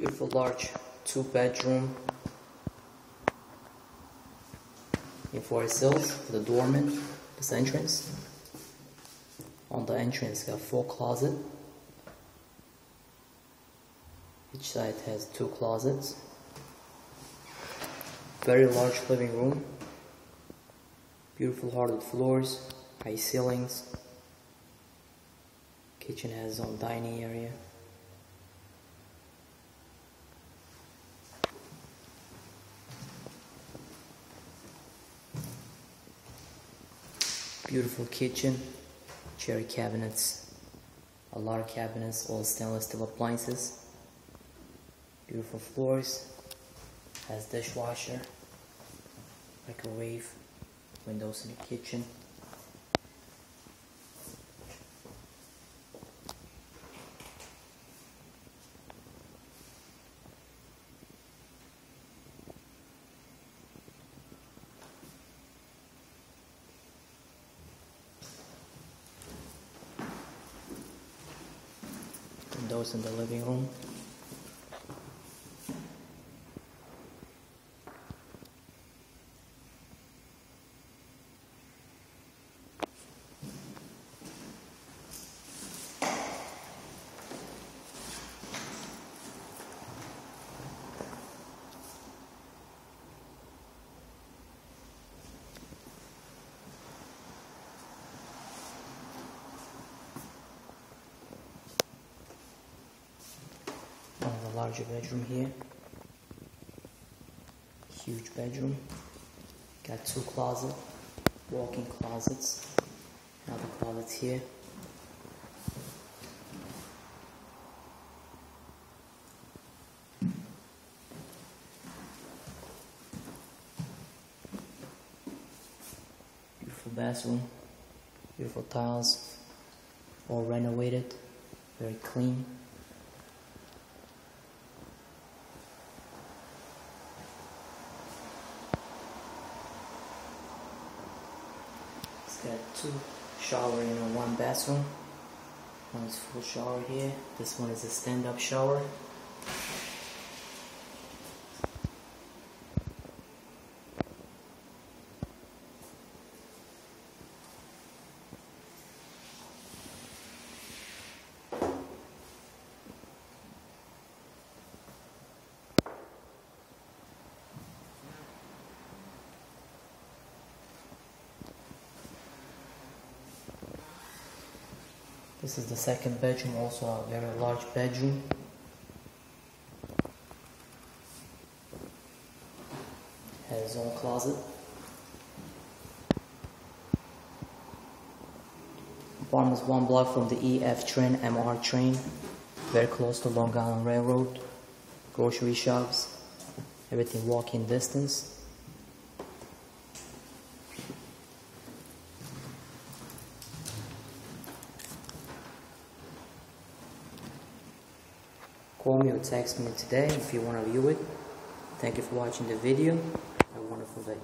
Beautiful large two bedroom in for the doorman, this entrance. On the entrance got four closet. Each side has two closets. Very large living room. Beautiful hardwood floors, high ceilings. Kitchen has own dining area. Beautiful kitchen, cherry cabinets, a lot of cabinets, all stainless steel appliances. Beautiful floors, has dishwasher, microwave, windows in the kitchen. Windows in the living room. Another larger bedroom here. Huge bedroom. Got two closets, walk-in closets. Another closet here. Beautiful bathroom. Beautiful tiles. All renovated. Very clean. Got two shower in one bathroom. One is full shower here. This one is a stand-up shower. This is the second bedroom, also a very large bedroom. Has its own closet. Apartment is one block from the EF train, MR train, very close to Long Island Railroad. Grocery shops, everything walking distance. Call me or text me today if you want to view it. Thank you for watching the video. Have a wonderful day.